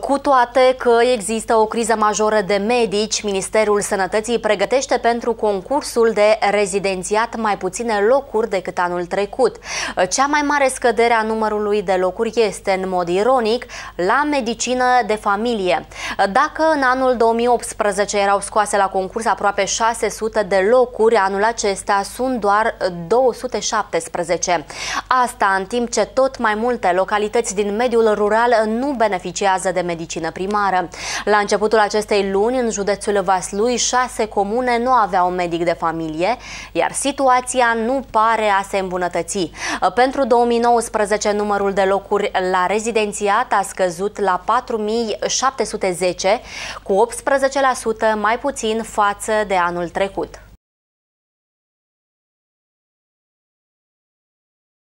Cu toate că există o criză majoră de medici, Ministerul Sănătății pregătește pentru concursul de rezidențiat mai puține locuri decât anul trecut. Cea mai mare scădere a numărului de locuri este, în mod ironic, la medicină de familie. Dacă în anul 2018 erau scoase la concurs aproape 600 de locuri, anul acesta sunt doar 217. Asta în timp ce tot mai multe localități din mediul rural nu beneficiază de medicină primară. La începutul acestei luni, în județul Vaslui, șase comune nu aveau un medic de familie, iar situația nu pare a se îmbunătăți. Pentru 2019, numărul de locuri la rezidențiat a scăzut la 4710, cu 18% mai puțin față de anul trecut.